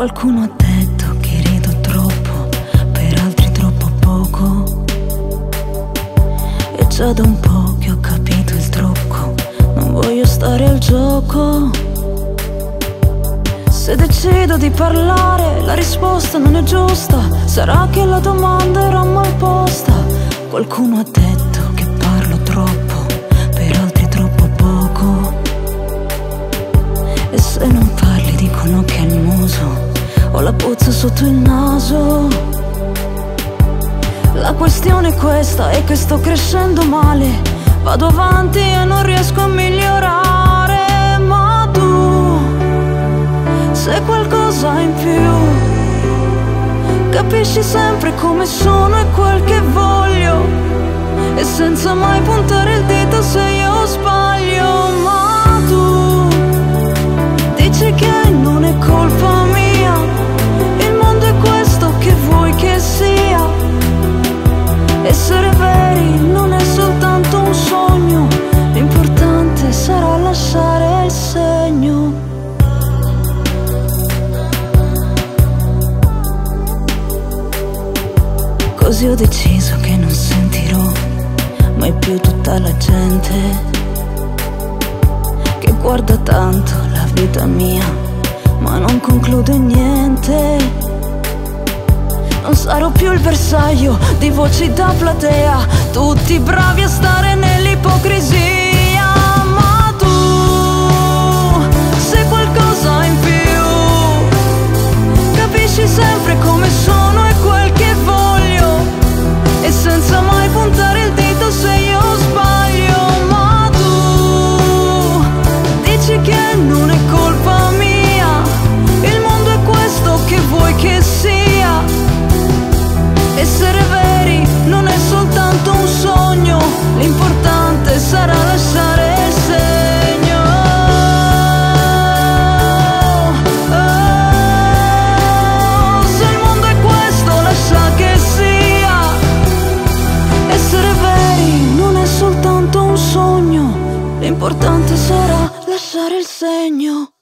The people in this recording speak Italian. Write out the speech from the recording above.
Qualcuno ha detto che rido troppo, per altri troppo poco. E già da un po' che ho capito il trucco, non voglio stare al gioco. Se decido di parlare, la risposta non è giusta. Sarà che la domanda era mal posta. Qualcuno ha detto che parlo troppo, per altri troppo poco. E se non parli dicono che è il muso ho la puzza sotto il naso. La questione è questa, è che sto crescendo male. Vado avanti e non riesco a migliorare, ma tu sei qualcosa in più. Capisci sempre come sono e quel che voglio. E senza mai puntare il dito se io sbaglio, Così ho deciso che non sentirò mai più tutta la gente che guarda tanto la vita mia, ma non conclude niente. Non sarò più il bersaglio di voci da platea Tutti bravi a stare nell'ipocrisia L'importante sarà lasciare il segno.